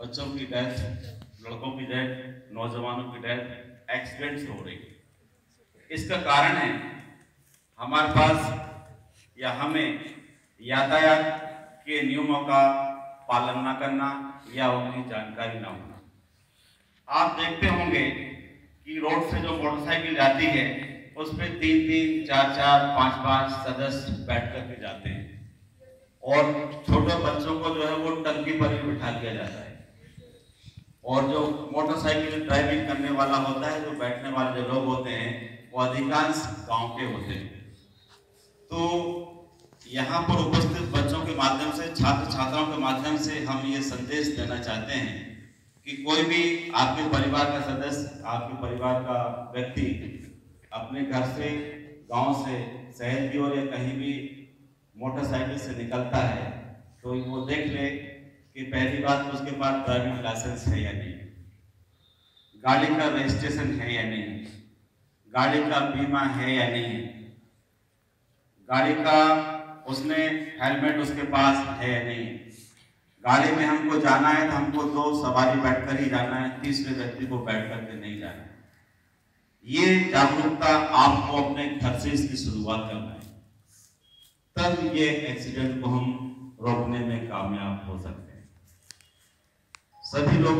बच्चों की डेथ लड़कों की डेथ नौजवानों की डेथ एक्सीडेंट से हो रही है। इसका कारण है, हमारे पास या हमें यातायात के नियमों का पालन ना करना या उनकी जानकारी ना होना। आप देखते होंगे कि रोड से जो मोटरसाइकिल जाती है, उस पर तीन तीन, चार चार, पाँच पाँच सदस्य बैठ करके जाते हैं। और छोटे बच्चों को जो है वो टंकी पर ही बिठा दिया जाता है। और जो मोटरसाइकिल ड्राइविंग करने वाला होता है, जो बैठने वाले जो लोग होते हैं, वो अधिकांश गाँव के होते हैं। तो यहाँ पर उपस्थित बच्चों के माध्यम से छात्र छात्राओं के माध्यम से हम ये संदेश देना चाहते हैं कि कोई भी आपके परिवार का सदस्य, आपके परिवार का व्यक्ति अपने घर से, गाँव से, शहर की ओर या कहीं भी मोटरसाइकिल से निकलता है तो वो देख ले कि पहली बात तो उसके पास ड्राइविंग लाइसेंस है या नहीं? गाड़ी का रजिस्ट्रेशन है या नहीं? गाड़ी का बीमा है या नहीं? गाड़ी का उसने हेलमेट उसके पास है या नहीं? गाड़ी में हमको जाना है तो हमको दो सवारी बैठकर ही जाना है, तीसरे व्यक्ति को बैठ करके नहीं जाना है। ये जागरूकता आपको अपने घर से इसकी शुरुआत करना है। तब ये एक्सीडेंट को हम रोकने में कामयाब हो सकते हैं। सभी लोग